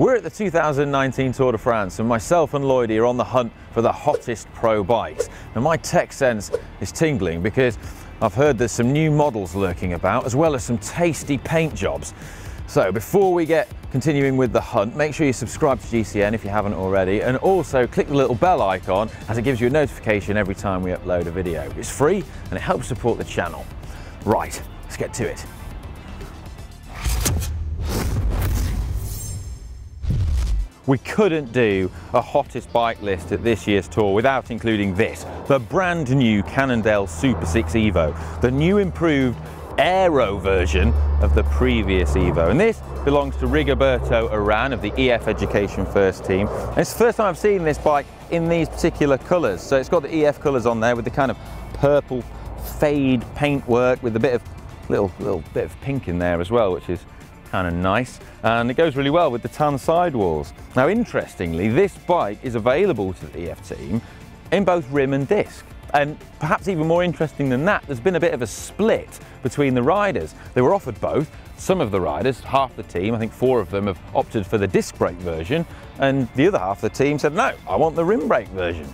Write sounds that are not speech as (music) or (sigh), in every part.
We're at the 2019 Tour de France and myself and Lloydie are on the hunt for the hottest pro bikes. Now my tech sense is tingling because I've heard there's some new models lurking about as well as some tasty paint jobs. So before we get continuing with the hunt, make sure you subscribe to GCN if you haven't already and also click the little bell icon as it gives you a notification every time we upload a video. It's free and it helps support the channel. Right, let's get to it. We couldn't do a hottest bike list at this year's tour without including this, the brand new Cannondale Super 6 Evo, the new improved aero version of the previous Evo. And this belongs to Rigoberto Uran of the EF Education First team. And it's the first time I've seen this bike in these particular colours. So it's got the EF colours on there with the kind of purple fade paintwork with a bit of little little bit of pink in there as well, which is kind of nice and it goes really well with the tan sidewalls. Now interestingly this bike is available to the EF team in both rim and disc and perhaps even more interesting than that there's been a bit of a split between the riders. They were offered both. Some of the riders, half the team, I think four of them have opted for the disc brake version and the other half of the team said no, I want the rim brake version.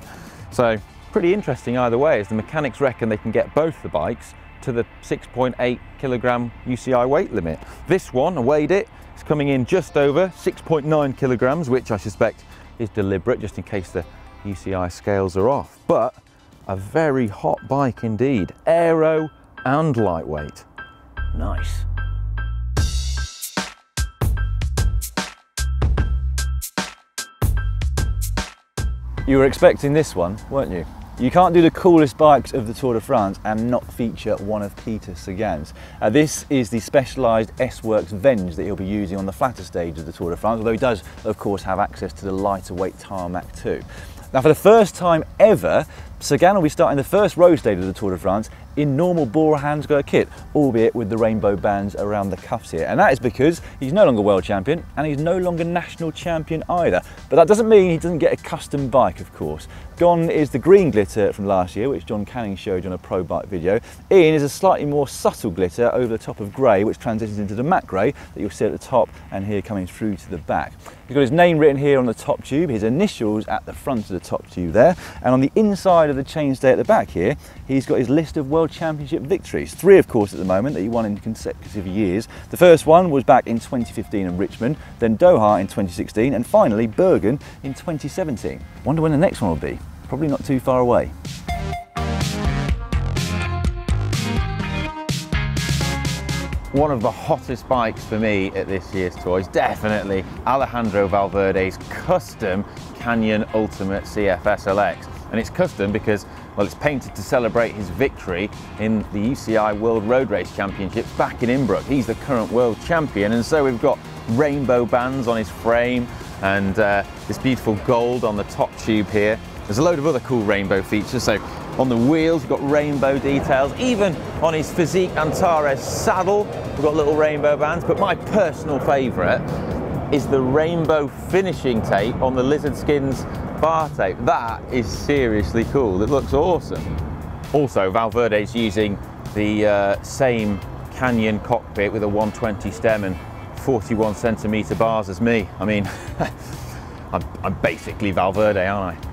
So pretty interesting either way as the mechanics reckon they can get both the bikes to the 6.8 kilogram UCI weight limit. This one, I weighed it, it's coming in just over 6.9 kilograms, which I suspect is deliberate just in case the UCI scales are off. But a very hot bike indeed, aero and lightweight. Nice. You were expecting this one, weren't you? You can't do the coolest bikes of the Tour de France and not feature one of Peter Sagan's. Uh, this is the Specialized S-Works Venge that he'll be using on the flatter stage of the Tour de France, although he does, of course, have access to the lighter weight Tarmac too. Now, for the first time ever, Sagan will be starting the first road stage of the Tour de France in normal Bora Hansgrohe kit, albeit with the rainbow bands around the cuffs here. And that is because he's no longer world champion and he's no longer national champion either. But that doesn't mean he doesn't get a custom bike, of course. Gone is the green glitter from last year, which Jon Cannings showed you on a pro bike video. In is a slightly more subtle glitter over the top of grey, which transitions into the matte grey that you'll see at the top and here coming through to the back. He's got his name written here on the top tube, his initials at the front of the top tube there, and on the inside of the chainstay at the back here, he's got his list of world championship victories. Three, of course, at the moment that he won in consecutive years. The first one was back in 2015 in Richmond, then Doha in 2016, and finally Bergen in 2017. Wonder when the next one will be probably not too far away. One of the hottest bikes for me at this year's tour is definitely Alejandro Valverde's custom Canyon Ultimate CF SLX. And it's custom because, well, it's painted to celebrate his victory in the UCI World Road Race Championships back in Innsbruck. He's the current world champion, and so we've got rainbow bands on his frame and uh, this beautiful gold on the top tube here. There's a load of other cool rainbow features. So on the wheels, we've got rainbow details. Even on his Fizik Antares saddle, we've got little rainbow bands. But my personal favorite is the rainbow finishing tape on the Lizard Skins bar tape. That is seriously cool. It looks awesome. Also, Valverde is using the uh, same Canyon cockpit with a 120 stem and 41 centimeter bars as me. I mean, (laughs) I'm, I'm basically Valverde, aren't I?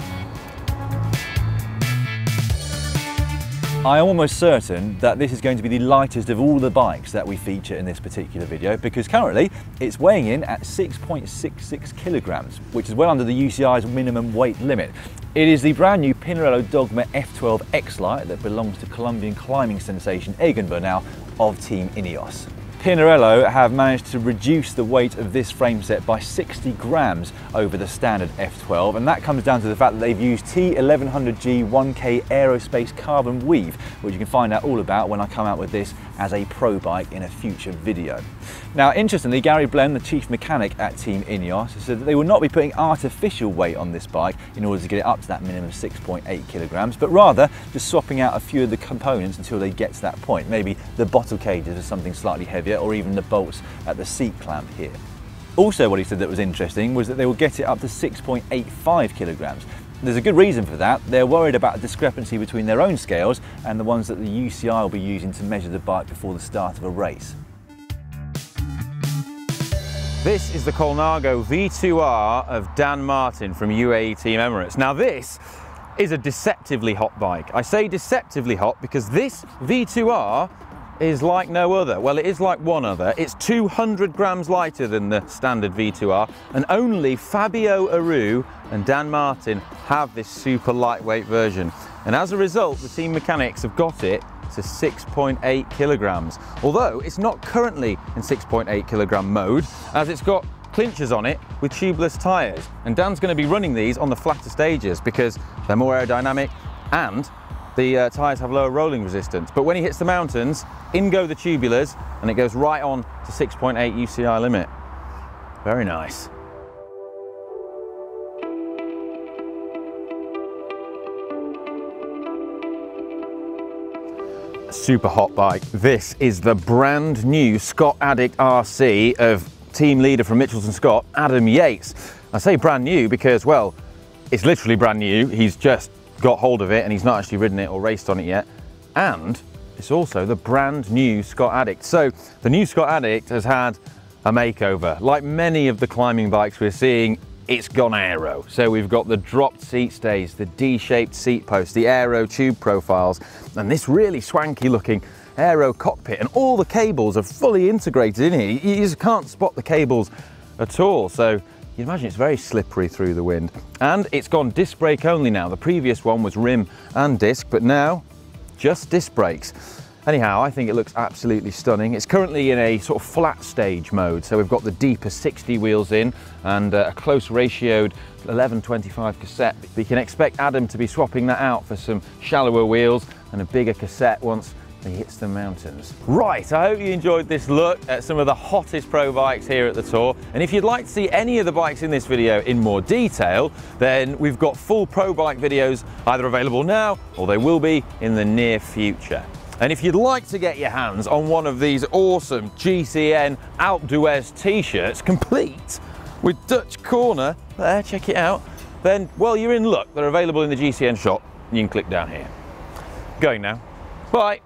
I am almost certain that this is going to be the lightest of all the bikes that we feature in this particular video because currently it's weighing in at 6.66 kilograms, which is well under the UCI's minimum weight limit. It is the brand new Pinarello Dogma F12 X-Lite that belongs to Colombian climbing sensation Egan Bernal of Team Ineos. Pinarello have managed to reduce the weight of this frame set by 60 grams over the standard F12 and that comes down to the fact that they've used T1100G 1K aerospace carbon weave which you can find out all about when I come out with this as a pro bike in a future video. Now interestingly Gary Blem, the chief mechanic at Team Ineos said that they will not be putting artificial weight on this bike in order to get it up to that minimum 6.8 kilograms but rather just swapping out a few of the components until they get to that point. Maybe the bottle cages or something slightly heavier or even the bolts at the seat clamp here. Also what he said that was interesting was that they will get it up to 6.85 kilograms. There's a good reason for that. They're worried about a discrepancy between their own scales and the ones that the UCI will be using to measure the bike before the start of a race. This is the Colnago V2R of Dan Martin from UAE Team Emirates. Now this is a deceptively hot bike. I say deceptively hot because this V2R is like no other. Well, it is like one other. It's 200 grams lighter than the standard V2R, and only Fabio Aru and Dan Martin have this super lightweight version. And as a result, the team mechanics have got it to 6.8 kilograms, although it's not currently in 6.8 kilogram mode, as it's got clinchers on it with tubeless tyres. And Dan's going to be running these on the flatter stages because they're more aerodynamic and the uh, tyres have lower rolling resistance. But when he hits the mountains, in go the tubulars and it goes right on to 6.8 UCI limit. Very nice. super hot bike. This is the brand new Scott Addict RC of team leader from Mitchelton Scott, Adam Yates. I say brand new because, well, it's literally brand new. He's just got hold of it and he's not actually ridden it or raced on it yet. And it's also the brand new Scott Addict. So the new Scott Addict has had a makeover. Like many of the climbing bikes we're seeing, it's gone aero. So we've got the dropped seat stays, the D-shaped seat posts, the aero tube profiles, and this really swanky looking aero cockpit. And all the cables are fully integrated in here. You just can't spot the cables at all. So you imagine it's very slippery through the wind. And it's gone disc brake only now. The previous one was rim and disc, but now just disc brakes. Anyhow, I think it looks absolutely stunning. It's currently in a sort of flat stage mode, so we've got the deeper 60 wheels in and uh, a close ratioed 1125 cassette. We can expect Adam to be swapping that out for some shallower wheels and a bigger cassette once he hits the mountains. Right, I hope you enjoyed this look at some of the hottest pro bikes here at the Tour. And if you'd like to see any of the bikes in this video in more detail, then we've got full pro bike videos either available now or they will be in the near future. And if you'd like to get your hands on one of these awesome GCN Alpe d'Huez t-shirts, complete with Dutch Corner, there, check it out, then, well, you're in luck. They're available in the GCN shop. You can click down here. Going now. Bye.